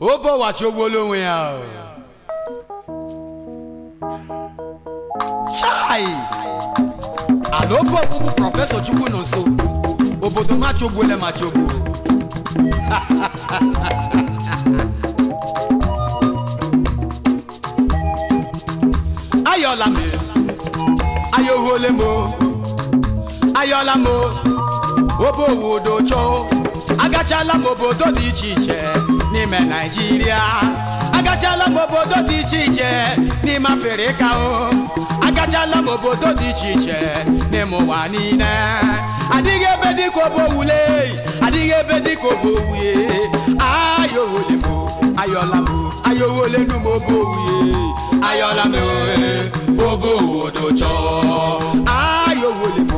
ó bọ̀ wá tí ó wo lóhùn yẹn o. chai àlọ́ bọ̀ kúkú pọ̀fẹ́sọ̀ chukwu nọ so obodo má chogbo lẹ́ má chogbo. ayọ̀ọ́lá mi ayọ̀ owó lé mo ayọ̀ọ́lá mo obo òwò òdòjọ́ agachala m obodo di iche iche n'ime naijiria agachala m obodo dị iche iche n'ime afrịka o agachala m obodo dị iche iche n'ime ụwa niile adịghị ebe dịka obowule adịghị ebe dịka obowuye ayọwole m ayọla m ayọwole nu m obowuye ayọla m obowodochọ ayọwole m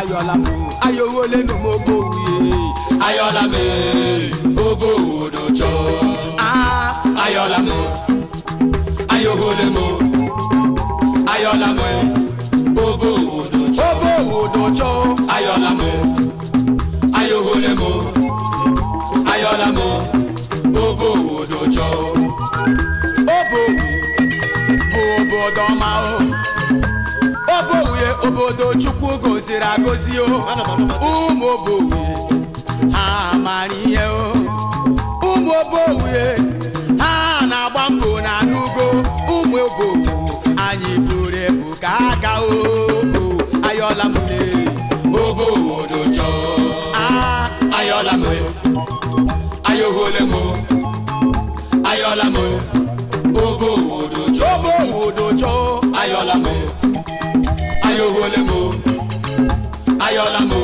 ayọla m ayọwole nu m obowuye ayọla m obowo ayọ̀lá mọ́ bóbó òdò jọ bóbó òdò jọ ayọ̀lá mọ́ ayọ̀hólẹ̀ mọ́ ayọ̀lá mọ́ bóbó òdò Obo obodo ọma o Obo wuye obodo Chukwu goziri agozi o Ụmụ obo ayọ̀lámúlé. gbogbo odò jọ ah, ayọ̀lámúlé ayọ̀hólẹ́mú ayọ̀lámúlé gbogbo odò jọ gbogbo odò jọ ayọ̀lámúlé ayọ̀hólẹ́mú ayọ̀lámúlé.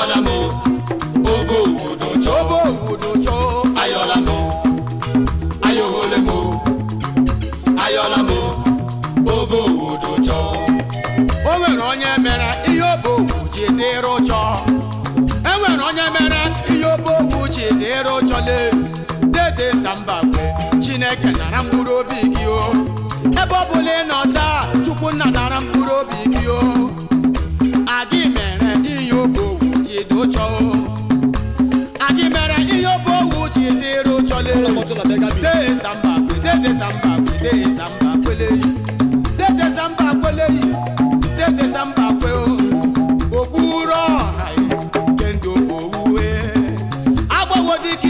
ayọ̀lá mo ogo òdòjọ́ ogo òdòjọ́ ayọ̀lá mo ayọ̀wọlé mo ayọ̀lá mo ogo òdòjọ́. o nwere onye mere ihe obo owu ji dịrị ụjọ e nwere onye mere ihe obo owu ji dịrị ụjọ lee dede sambakwe chineke nara mkpụrụ obi gị o ebe ọ bụla ị nọ taa chukwu nna nara mkpụrụ obi gị o samba fide samba kwele tètè samba kwele tètè samba kwe o òkúrọ̀ ọ̀hà kendo òwúwe agbọ̀wọ̀ dìkì.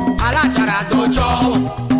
chara chow.